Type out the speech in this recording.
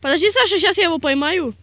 Подожди, Саша, сейчас я его поймаю.